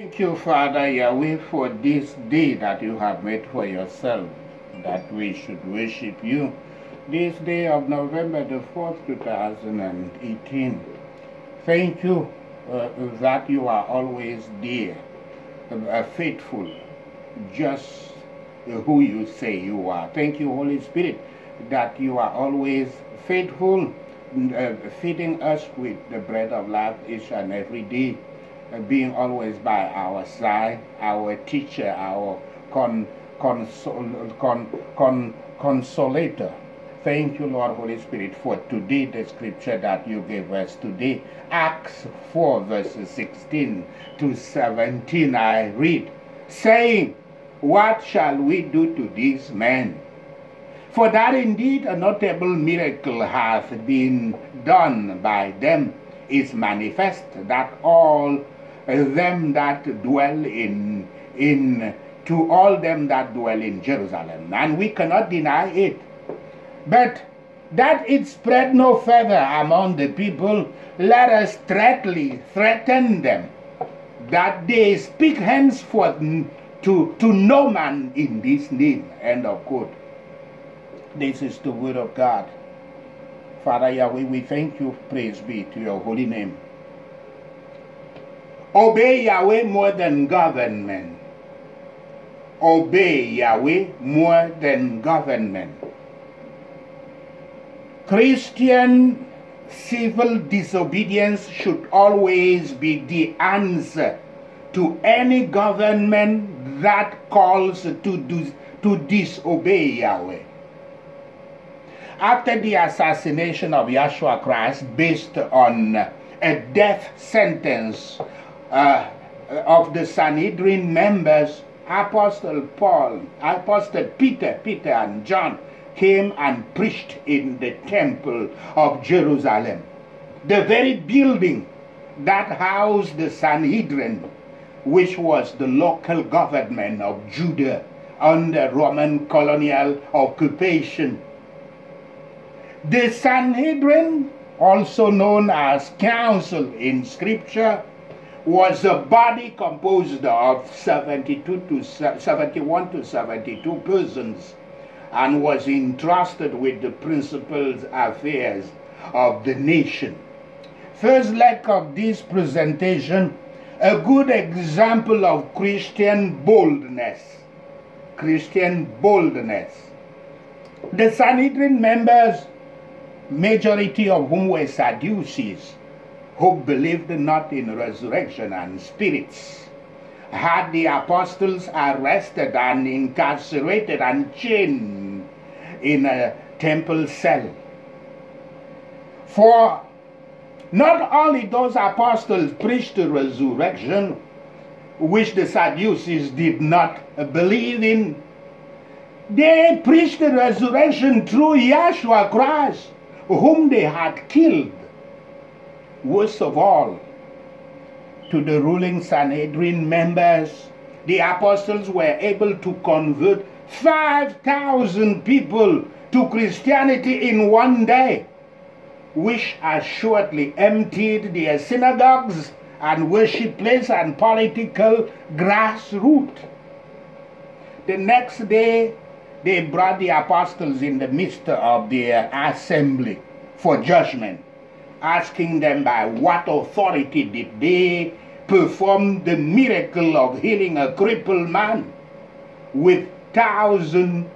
Thank you, Father Yahweh, for this day that you have made for yourself, that we should worship you. This day of November the 4th, 2018. Thank you uh, that you are always dear, uh, faithful, just uh, who you say you are. Thank you, Holy Spirit, that you are always faithful, uh, feeding us with the bread of life each and every day being always by our side, our teacher, our con, consol, con, con, consolator. Thank you, Lord Holy Spirit, for today, the scripture that you gave us today. Acts 4, verses 16 to 17, I read, saying, What shall we do to these men? For that indeed a notable miracle hath been done by them is manifest that all them that dwell in in to all them that dwell in Jerusalem, and we cannot deny it. But that it spread no further among the people, let us threatly threaten them that they speak henceforth to, to no man in this name. End of quote. This is the word of God. Father Yahweh, we thank you. Praise be to your holy name. Obey Yahweh more than government. Obey Yahweh more than government. Christian civil disobedience should always be the answer to any government that calls to, do, to disobey Yahweh. After the assassination of Yahshua Christ based on a death sentence uh, of the Sanhedrin members, Apostle Paul, Apostle Peter, Peter and John came and preached in the temple of Jerusalem. The very building that housed the Sanhedrin, which was the local government of Judah under Roman colonial occupation. The Sanhedrin, also known as council in scripture, was a body composed of 72 to 71 to 72 persons and was entrusted with the principal affairs of the nation. First leg of this presentation, a good example of Christian boldness. Christian boldness. The Sanhedrin members, majority of whom were Sadducees, who believed not in resurrection and spirits, had the apostles arrested and incarcerated and chained in a temple cell. For not only those apostles preached the resurrection, which the Sadducees did not believe in, they preached the resurrection through Yahshua Christ, whom they had killed worst of all, to the ruling Sanhedrin members, the apostles were able to convert 5,000 people to Christianity in one day, which assuredly emptied their synagogues and worship place and political grassroots. The next day, they brought the apostles in the midst of their assembly for judgment asking them by what authority did they perform the miracle of healing a crippled man with thousand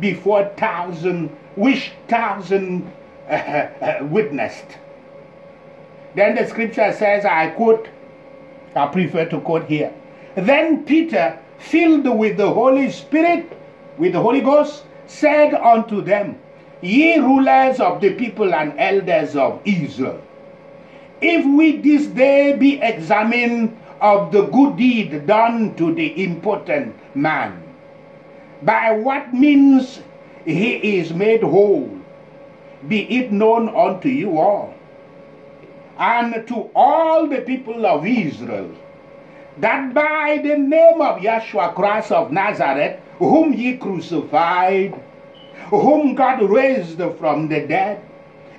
before thousand which thousand uh, uh, witnessed. Then the scripture says i quote i prefer to quote here. Then peter filled with the holy spirit with the holy ghost said unto them ye rulers of the people and elders of Israel, if we this day be examined of the good deed done to the important man, by what means he is made whole, be it known unto you all, and to all the people of Israel, that by the name of Yahshua Christ of Nazareth, whom ye crucified, whom God raised from the dead,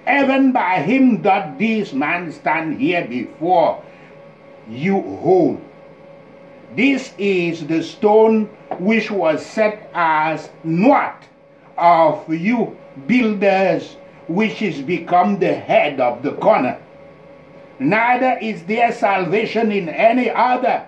even by him doth this man stand here before you whole. This is the stone which was set as not of you builders, which is become the head of the corner. Neither is there salvation in any other,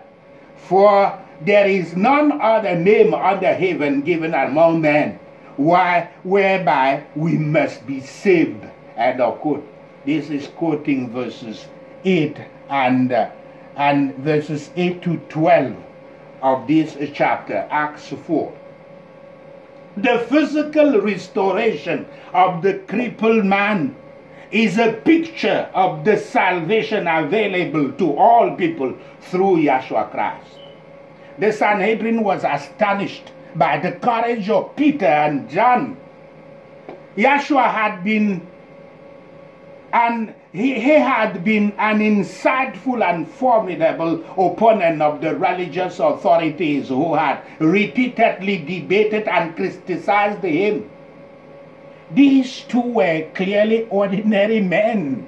for there is none other name under heaven given among men, why whereby we must be saved. And of quote. This is quoting verses 8 and uh, and verses 8 to 12 of this chapter, Acts 4. The physical restoration of the crippled man is a picture of the salvation available to all people through Yeshua Christ. The Sanhedrin was astonished by the courage of Peter and John. Yeshua had been and he, he had been an insightful and formidable opponent of the religious authorities who had repeatedly debated and criticized him. These two were clearly ordinary men,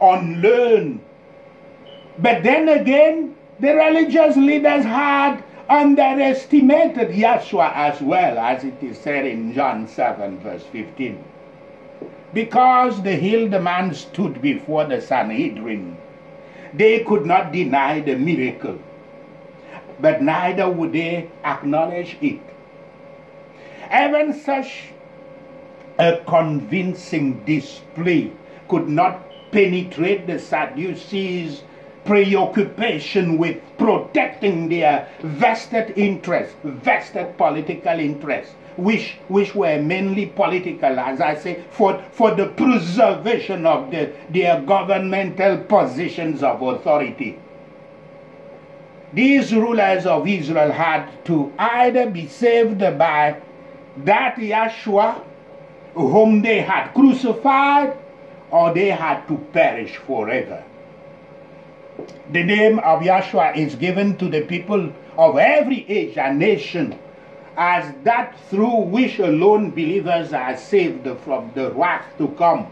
unlearned. But then again, the religious leaders had underestimated Yeshua as well, as it is said in John 7, verse 15 because the healed man stood before the Sanhedrin. They could not deny the miracle, but neither would they acknowledge it. Even such a convincing display could not penetrate the Sadducees' preoccupation with protecting their vested interests, vested political interests which, which were mainly political, as I say, for, for the preservation of the, their governmental positions of authority. These rulers of Israel had to either be saved by that Yeshua whom they had crucified or they had to perish forever. The name of Yeshua is given to the people of every age and nation as that through which alone believers are saved from the wrath to come.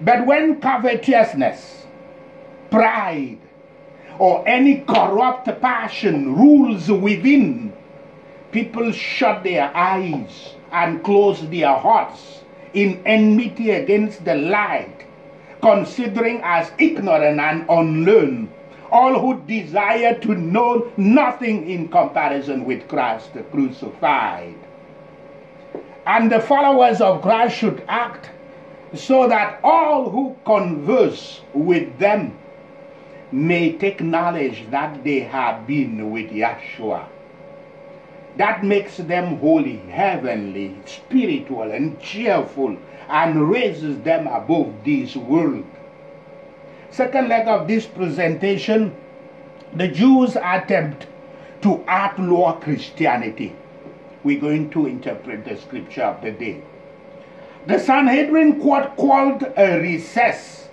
But when covetousness, pride, or any corrupt passion rules within, people shut their eyes and close their hearts in enmity against the light, considering as ignorant and unlearned all who desire to know nothing in comparison with Christ crucified. And the followers of Christ should act so that all who converse with them may take knowledge that they have been with Yeshua. That makes them holy, heavenly, spiritual, and cheerful, and raises them above this world second leg of this presentation, the Jews attempt to outlaw Christianity. We're going to interpret the scripture of the day. The Sanhedrin court called a recess,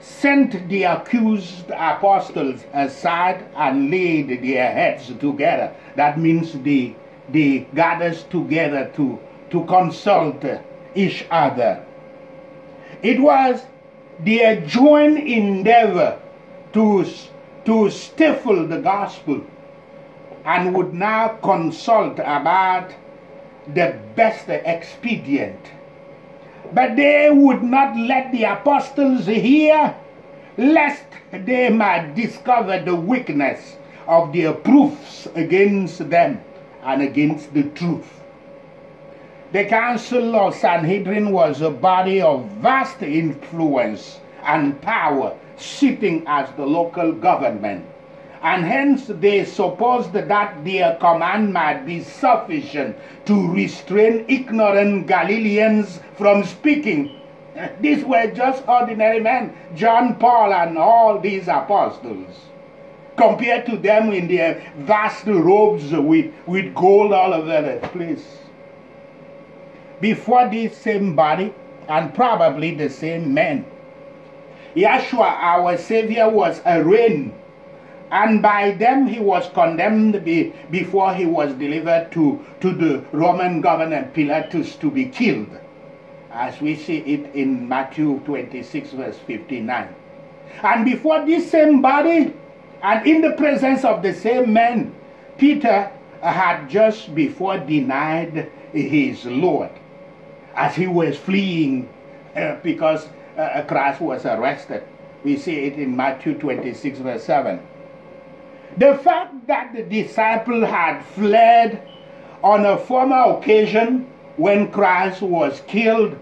sent the accused apostles aside and laid their heads together. That means they, they gathered together to, to consult each other. It was their joint endeavor to, to stifle the gospel and would now consult about the best expedient. But they would not let the apostles hear, lest they might discover the weakness of their proofs against them and against the truth. The Council of Sanhedrin was a body of vast influence and power sitting as the local government. And hence they supposed that their command might be sufficient to restrain ignorant Galileans from speaking. These were just ordinary men, John, Paul, and all these apostles. Compared to them in their vast robes with, with gold all over the place before this same body and probably the same men. Yeshua, our Savior, was arraigned, and by them he was condemned be, before he was delivered to, to the Roman governor Pilatus to be killed, as we see it in Matthew 26, verse 59. And before this same body, And in the presence of the same men, Peter had just before denied his Lord as he was fleeing uh, because uh, Christ was arrested. We see it in Matthew 26, verse 7. The fact that the disciple had fled on a former occasion when Christ was killed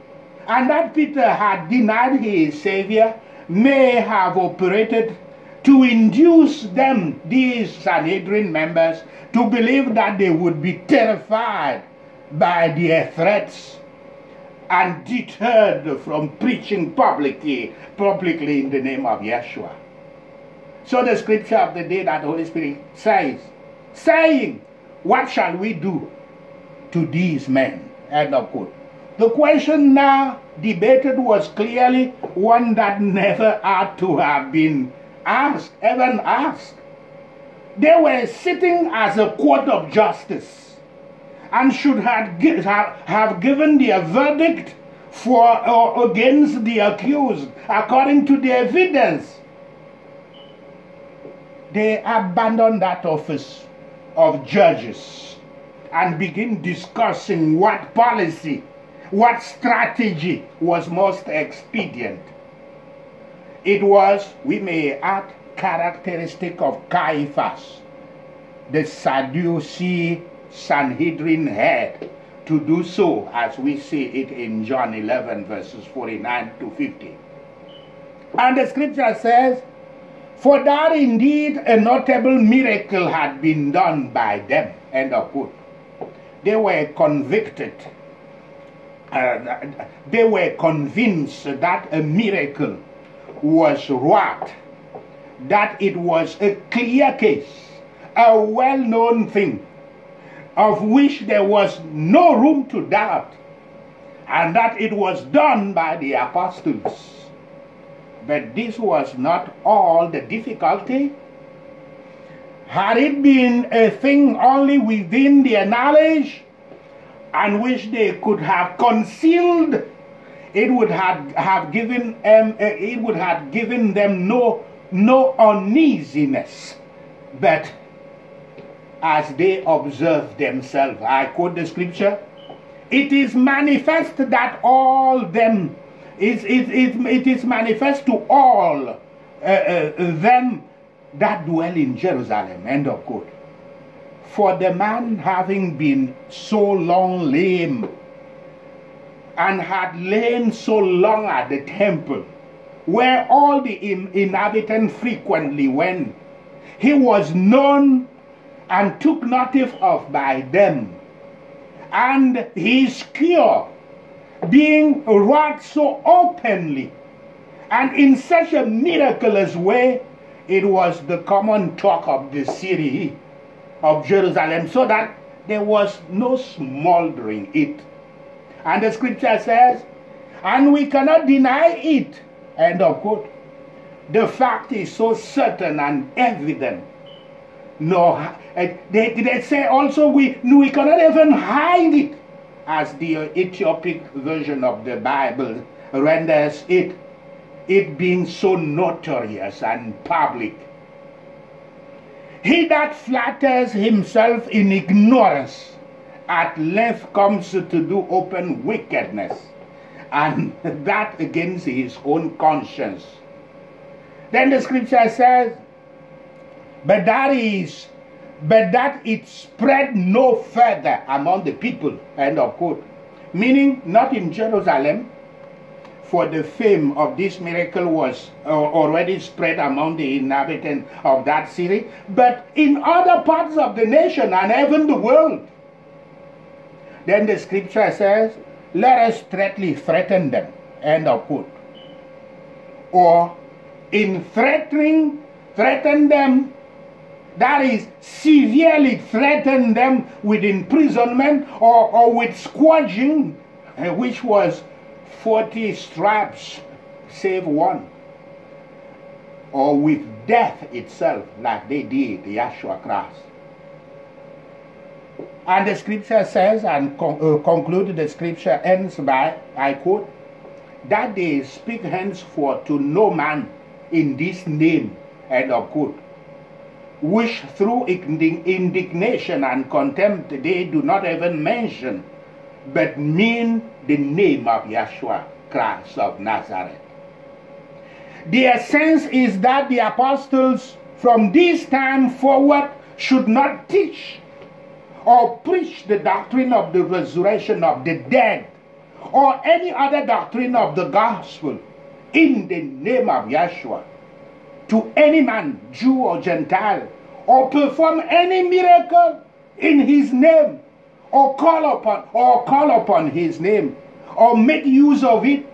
and that Peter had denied his Savior may have operated to induce them, these Sanhedrin members, to believe that they would be terrified by their threats and deterred from preaching publicly, publicly in the name of Yeshua. So the scripture of the day that the Holy Spirit says, saying, What shall we do to these men? End of quote. The question now debated was clearly one that never ought to have been asked, even asked. They were sitting as a court of justice and should have, have given their verdict for or against the accused according to the evidence. They abandoned that office of judges and begin discussing what policy, what strategy was most expedient. It was, we may add, characteristic of Caiaphas, the Sadducee Sanhedrin head, to do so as we see it in John 11, verses 49 to 50. And the scripture says, For that indeed a notable miracle had been done by them. End of quote. They were convicted. Uh, they were convinced that a miracle was wrought, that it was a clear case, a well known thing, of which there was no room to doubt, and that it was done by the apostles. But this was not all the difficulty. Had it been a thing only within their knowledge, and which they could have concealed it would have, have given um, it would have given them no no uneasiness. But as they observe themselves i quote the scripture it is manifest that all them is it, it, it is manifest to all uh, uh, them that dwell in jerusalem end of quote. For the man having been so long lame and had lain so long at the temple, where all the inhabitants frequently went. He was known and took notice of by them. And his cure being wrought so openly and in such a miraculous way, it was the common talk of the city of Jerusalem, so that there was no smoldering it. And the scripture says, and we cannot deny it. End of quote. The fact is so certain and evident. No, eh, they, they say also we, we cannot even hide it, as the Ethiopic version of the Bible renders it, it being so notorious and public. He that flatters himself in ignorance at length comes to do open wickedness, and that against his own conscience. Then the scripture says, but that is, but that it spread no further among the people, end of quote. Meaning, not in Jerusalem, for the fame of this miracle was uh, already spread among the inhabitants of that city, but in other parts of the nation and even the world. Then the scripture says, let us straightly threaten them. End of quote. Or in threatening, threaten them, that is, severely threaten them with imprisonment or, or with scourging, uh, which was 40 straps, save one. Or with death itself, like they did the Yahshua Christ. And the scripture says, and con- uh, conclude the scripture ends by, I quote, that they speak henceforth to no man in this name, end of quote. which through indignation and contempt they do not even mention, but mean the name of Yeshua Christ of Nazareth. The essence is that the apostles from this time forward should not teach or preach the doctrine of the resurrection of the dead or any other doctrine of the gospel in the name of Yeshua to any man, Jew or Gentile, or perform any miracle in his name, or call upon or call upon his name, or make use of it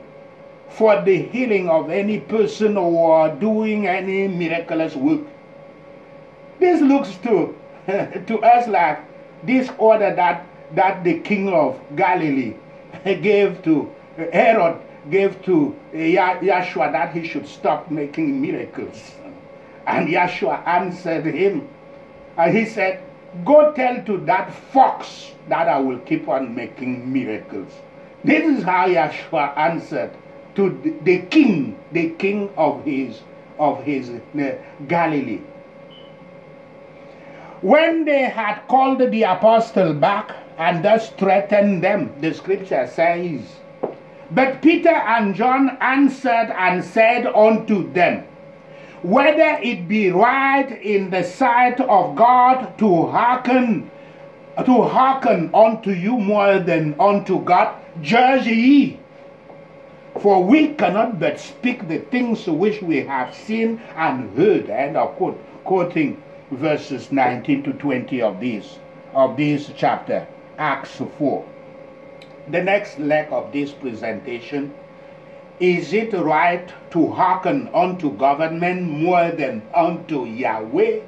for the healing of any person or doing any miraculous work. This looks to to us like this order that that the king of Galilee gave to Herod gave to Yeshua that he should stop making miracles. And Yeshua answered him, and he said, Go tell to that fox that I will keep on making miracles. This is how Yeshua answered to the king, the king of his of his uh, Galilee. When they had called the apostle back and thus threatened them, the scripture says, But Peter and John answered and said unto them, Whether it be right in the sight of God to hearken to hearken unto you more than unto God, judge ye. For we cannot but speak the things which we have seen and heard. End of quote, quoting verses 19 to 20 of this of this chapter, Acts 4. The next leg of this presentation is it right to hearken unto government more than unto Yahweh?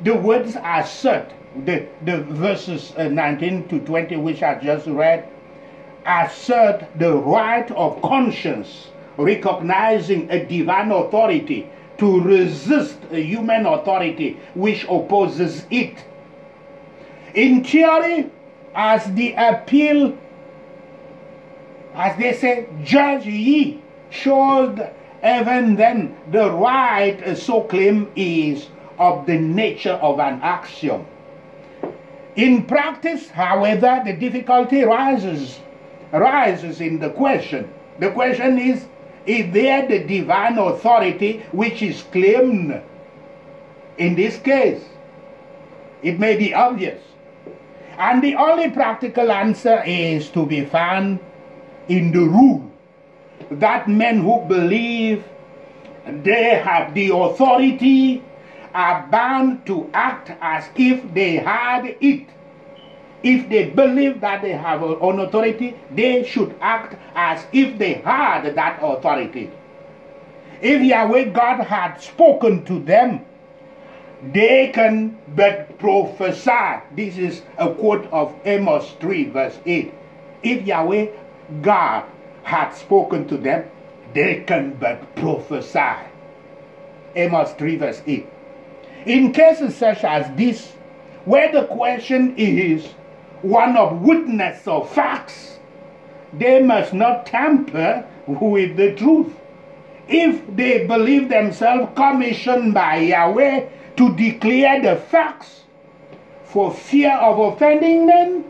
The words are the, the verses uh, 19 to 20, which I just read, assert the right of conscience, recognizing a divine authority to resist a human authority which opposes it. In theory, as the appeal, as they say, judge ye, showed even then the right so claimed is of the nature of an axiom. In practice, however, the difficulty rises, rises in the question. The question is, is there the divine authority which is claimed in this case? It may be obvious. And the only practical answer is to be found in the rule that men who believe they have the authority are bound to act as if they had it if they believe that they have an authority, they should act as if they had that authority. If Yahweh God had spoken to them, they can but prophesy. This is a quote of Amos 3, verse 8. If Yahweh God had spoken to them, they can but prophesy. Amos 3, verse 8. In cases such as this, where the question is, one of witness of facts, they must not tamper with the truth. If they believe themselves commissioned by Yahweh to declare the facts for fear of offending men,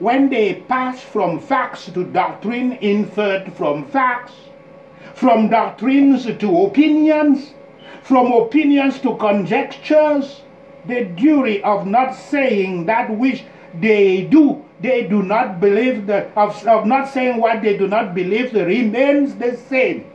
when they pass from facts to doctrine inferred from facts, from doctrines to opinions, from opinions to conjectures, the duty of not saying that which they do they do not believe the of, of not saying what they do not believe remains the same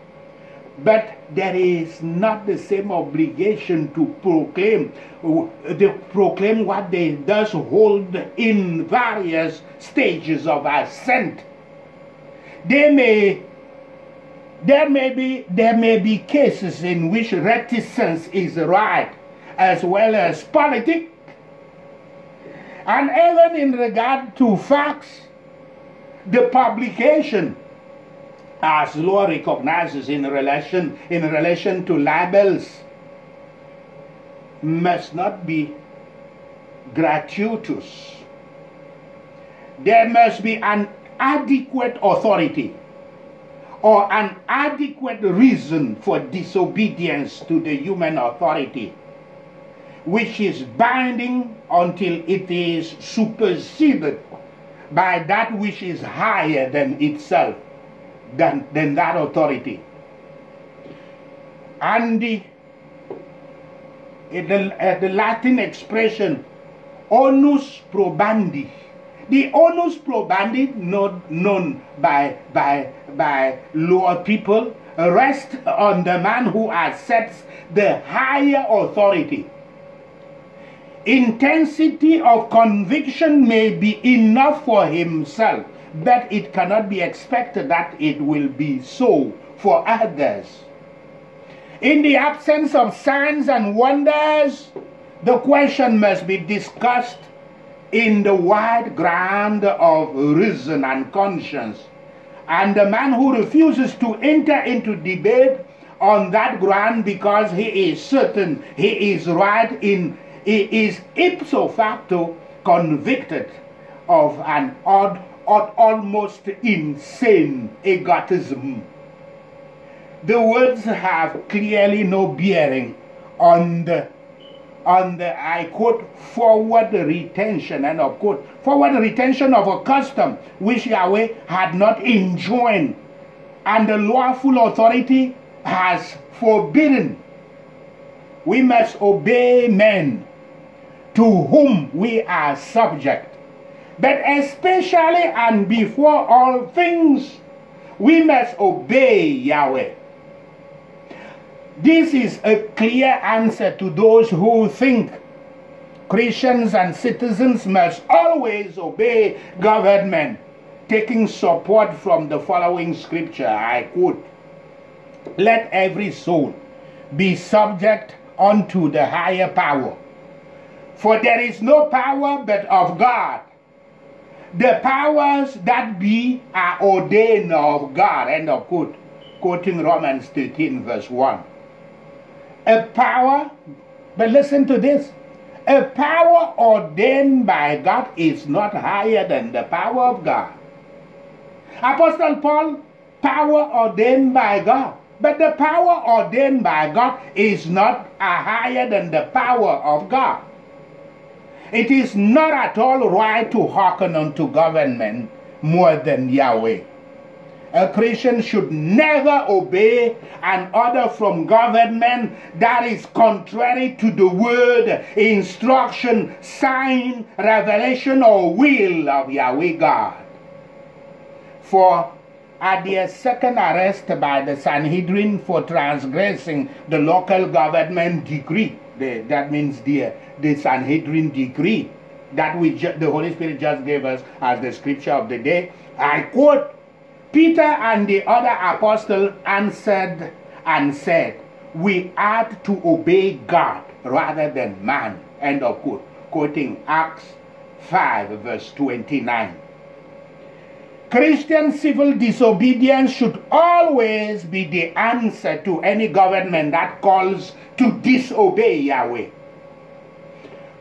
but there is not the same obligation to proclaim to proclaim what they thus hold in various stages of ascent. they may there may be there may be cases in which reticence is right as well as politics and even in regard to facts, the publication, as law recognizes in relation, in relation to libels, must not be gratuitous. There must be an adequate authority or an adequate reason for disobedience to the human authority, which is binding until it is superseded by that which is higher than itself, than, than that authority. And the, the, uh, the Latin expression onus probandi the onus probandi, not known by, by, by lower people, rests on the man who accepts the higher authority. Intensity of conviction may be enough for himself, but it cannot be expected that it will be so for others. In the absence of signs and wonders, the question must be discussed in the wide ground of reason and conscience. And the man who refuses to enter into debate on that ground because he is certain he is right in he is ipso facto convicted of an odd, odd almost insane egotism. The words have clearly no bearing on the on the, I quote, forward retention, and of quote, forward retention of a custom which Yahweh had not enjoined, and the lawful authority has forbidden. We must obey men to whom we are subject. But especially and before all things, we must obey Yahweh. This is a clear answer to those who think Christians and citizens must always obey government, taking support from the following scripture. I quote Let every soul be subject unto the higher power, for there is no power but of God. The powers that be are ordained of God. End of quote. Quoting Romans 13, verse 1 a power, but listen to this a power ordained by God is not higher than the power of God. Apostle Paul, power ordained by God. But the power ordained by God is not higher than the power of God. It is not at all right to hearken unto government more than Yahweh. A Christian should never obey an order from government that is contrary to the word, instruction, sign, revelation, or will of Yahweh God. For at their second arrest by the Sanhedrin for transgressing the local government decree, the, that means the, the Sanhedrin decree that we the Holy Spirit just gave us as the scripture of the day, I quote, Peter and the other apostle answered and said, We ought to obey God rather than man. End of quote. Quoting Acts 5, verse 29. Christian civil disobedience should always be the answer to any government that calls to disobey Yahweh.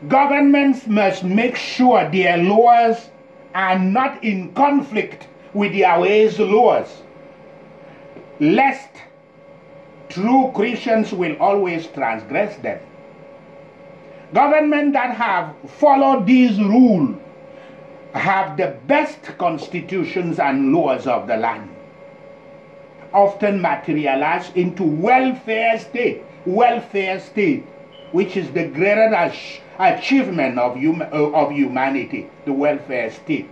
Governments must make sure their laws are not in conflict with Yahweh's laws, lest true Christians will always transgress them. Governments that have followed these rules have the best constitutions and laws of the land often materialize into welfare state welfare state which is the greatest achievement of, hum- uh, of humanity the welfare state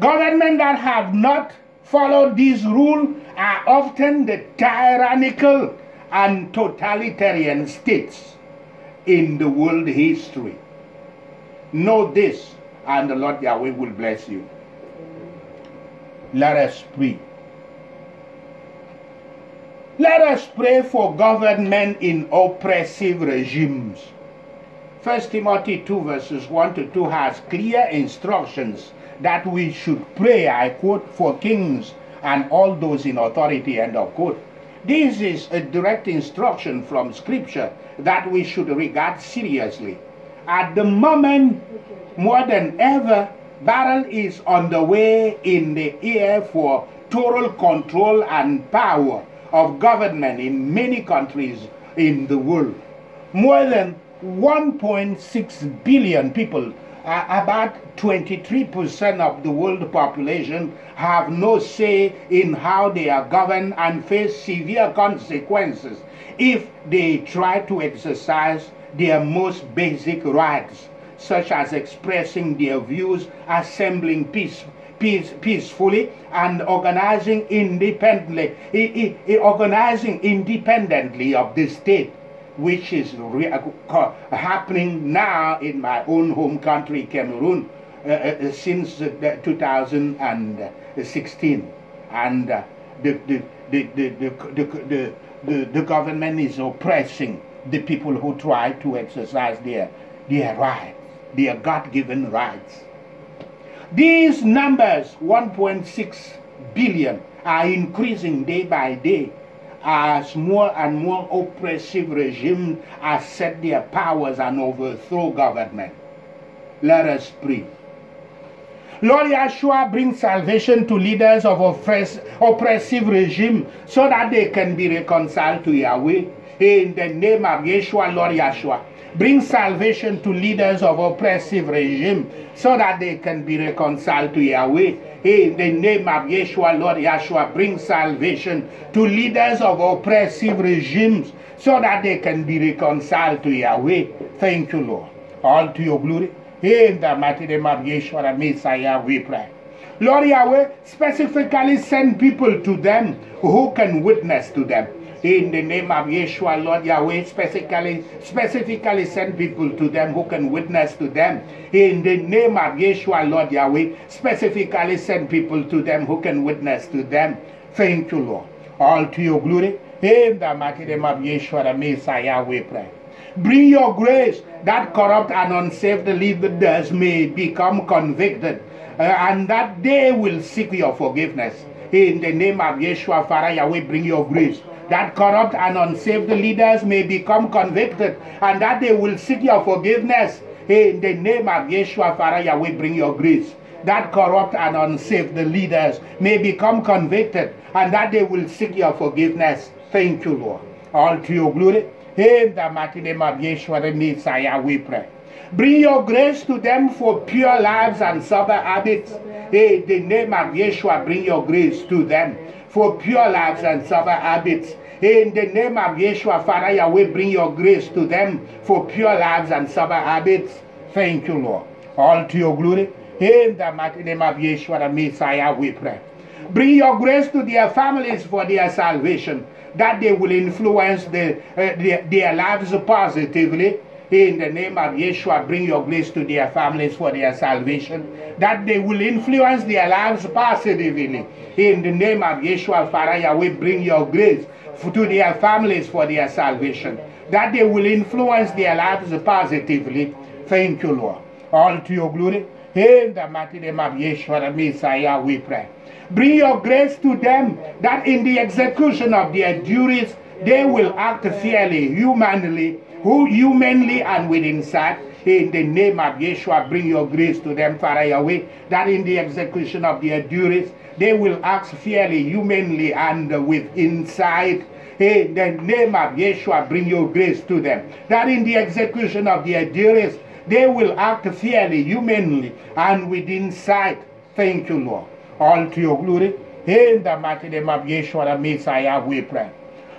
Governments that have not followed these rules are often the tyrannical and totalitarian states in the world history. Know this, and the Lord Yahweh will bless you. Let us pray. Let us pray for government in oppressive regimes. 1 Timothy 2 verses 1 to 2 has clear instructions that we should pray, I quote, for kings and all those in authority, end of quote. This is a direct instruction from Scripture that we should regard seriously. At the moment, more than ever, battle is on the way in the air for total control and power of government in many countries in the world. More than 1.6 billion people, uh, about 23% of the world population, have no say in how they are governed and face severe consequences if they try to exercise their most basic rights, such as expressing their views, assembling peace, peace peacefully, and organizing independently, organizing independently of the state, which is uh, happening now in my own home country, Cameroon, uh, uh, uh since 2016, and the, the, the, the, the, the, the, the government is oppressing the people who try to exercise their, their rights, their God given rights. These numbers, 1.6 billion, are increasing day by day as more and more oppressive regimes assert their powers and overthrow government. Let us pray. Lord Yeshua brings salvation to leaders of oppress, oppressive regime so that they can be reconciled to Yahweh. In the name of Yeshua, Lord Yeshua, bring salvation to leaders of oppressive regime so that they can be reconciled to Yahweh. In the name of Yeshua, Lord Yeshua, bring salvation to leaders of oppressive regimes so that they can be reconciled to Yahweh. Thank you, Lord. All to your glory. In the mighty name of Yeshua, the Messiah, we pray. Lord Yahweh, specifically send people to them who can witness to them. In the name of Yeshua, Lord Yahweh, specifically, specifically send people to them who can witness to them. In the name of Yeshua, Lord Yahweh, specifically send people to them who can witness to them. Thank you, Lord. All to your glory. In the mighty name of Yeshua, the Messiah, we pray. Bring your grace that corrupt and unsaved leaders may become convicted uh, and that they will seek your forgiveness. In the name of Yeshua, Father Yahweh, bring your grace that corrupt and unsaved leaders may become convicted and that they will seek your forgiveness. In the name of Yeshua, Father Yahweh, bring your grace that corrupt and unsaved the leaders may become convicted and that they will seek your forgiveness. Thank you, Lord. All to your glory. In the mighty name of Yeshua, the Messiah, we pray. Bring your grace to them for pure lives and sober habits. In the name of Yeshua, bring your grace to them for pure lives and sober habits. In the name of Yeshua, Father Yahweh, bring your grace to them for pure lives and sober habits. Thank you, Lord. All to your glory. In the mighty name of Yeshua, the Messiah, we pray. Bring your grace to their families for their salvation, that they will influence the, uh, their, their lives positively. In the name of Yeshua, bring your grace to their families for their salvation, that they will influence their lives positively. In the name of Yeshua, Father Yahweh, bring your grace to their families for their salvation, that they will influence their lives positively. Thank you, Lord. All to your glory. In the mighty name of Yeshua, the Messiah, we pray. Bring your grace to them that in the execution of their duties they will act fairly, humanly, who humanly and with insight. In the name of Yeshua, bring your grace to them, Father Yahweh, that in the execution of their duties they will act fairly, humanly, and with insight. In the name of Yeshua, bring your grace to them, that in the execution of their duties they will act fairly, humanly, and with insight. Thank you, Lord. All to your glory. In the mighty name of Yeshua, the Messiah, we pray.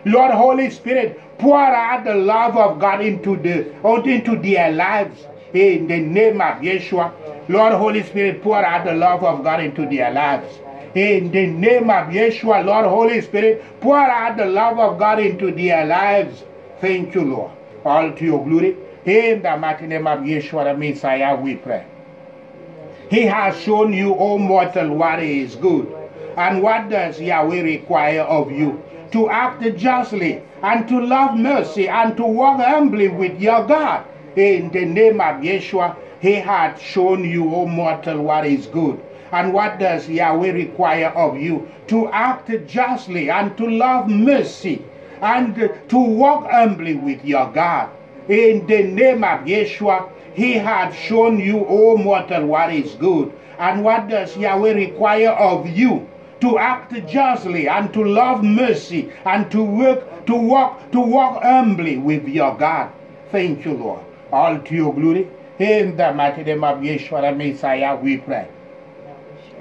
Lord Holy Spirit, pour out the love of God into the out into their lives. In the name of Yeshua. Lord Holy Spirit, pour out the love of God into their lives. In the name of Yeshua, Lord Holy Spirit, pour out the love of God into their lives. Thank you, Lord. All to your glory. In the mighty name of Yeshua, the Messiah, we pray. He has shown you, O mortal, what is good. And what does Yahweh require of you? To act justly, and to love mercy, and to walk humbly with your God. In the name of Yeshua, He had shown you, O mortal, what is good. And what does Yahweh require of you? To act justly, and to love mercy, and to walk humbly with your God. In the name of Yeshua, he had shown you, O mortal, what is good. And what does Yahweh require of you? To act justly and to love mercy and to work to walk to walk humbly with your God. Thank you, Lord. All to your glory. In the mighty name of Yeshua the Messiah, we pray.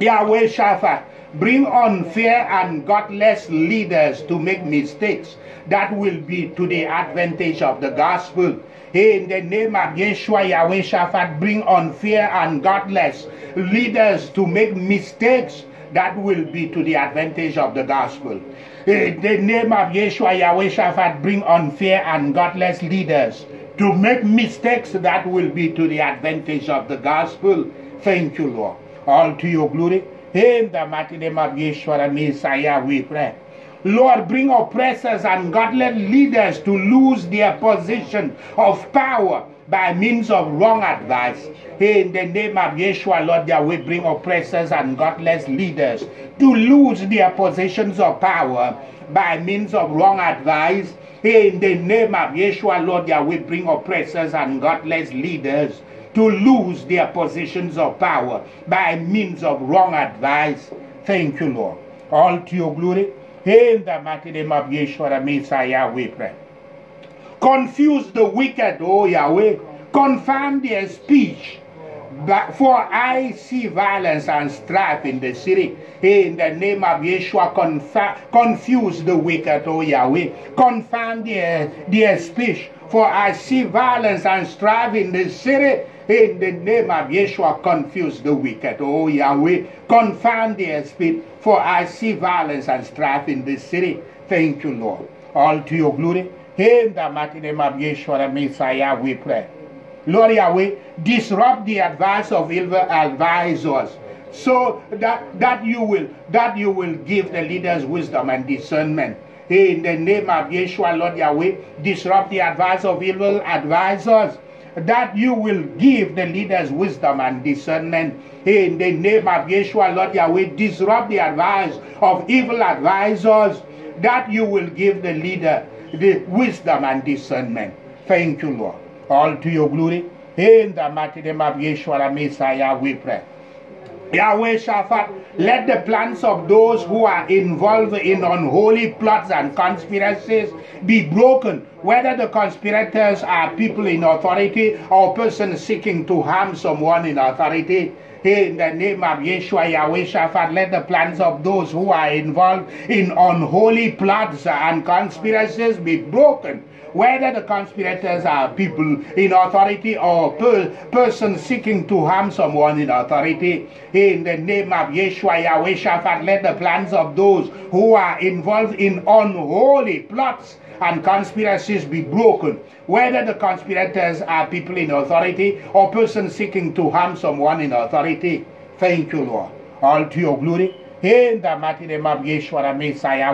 Yahweh Shaphat, bring unfair and godless leaders to make mistakes that will be to the advantage of the gospel. In the name of Yeshua Yahweh Shaphat, bring unfair and godless leaders to make mistakes that will be to the advantage of the gospel. In the name of Yeshua Yahweh Shaphat, bring unfair and godless leaders to make mistakes that will be to the advantage of the gospel. Thank you, Lord. All to your glory. In the mighty name of Yeshua the Messiah, we pray. Lord, bring oppressors and godless leaders to lose their position of power by means of wrong advice. In the name of Yeshua, Lord Yahweh, bring oppressors and godless leaders to lose their positions of power by means of wrong advice. In the name of Yeshua, Lord Yahweh, bring oppressors and godless leaders to lose their positions of power by means of wrong advice. Thank you, Lord. All to your glory. In the mighty name of Yeshua, the Messiah, we pray. Confuse the wicked, O Yahweh. Confound their speech. But for I see violence and strife in the city. In the name of Yeshua, confuse the wicked, O Yahweh. Confound their, their speech. For I see violence and strife in the city. In the name of Yeshua, confuse the wicked, O Yahweh. Confound their speech. For I see violence and strife in the city. Thank you, Lord. All to your glory. In the mighty name of Yeshua, the Messiah, we pray. Lord Yahweh, disrupt the advice of evil advisors so that, that you will that you will give the leaders wisdom and discernment. In the name of Yeshua, Lord Yahweh, disrupt the advice of evil advisors that you will give the leaders wisdom and discernment. In the name of Yeshua, Lord Yahweh, disrupt the advice of evil advisors that you will give the leader the wisdom and discernment. Thank you, Lord. All to your glory. In the mighty name of Yeshua, Messiah, we pray. Yahweh Shaphat, let the plans of those who are involved in unholy plots and conspiracies be broken, whether the conspirators are people in authority or persons seeking to harm someone in authority. In the name of Yeshua Yahweh Shaphat, let the plans of those who are involved in unholy plots and conspiracies be broken whether the conspirators are people in authority or per, persons seeking to harm someone in authority. In the name of Yeshua Yahweh Shaphat, let the plans of those who are involved in unholy plots and conspiracies be broken, whether the conspirators are people in authority or persons seeking to harm someone in authority. Thank you, Lord. All to your glory. In the mighty name of Yeshua, Messiah.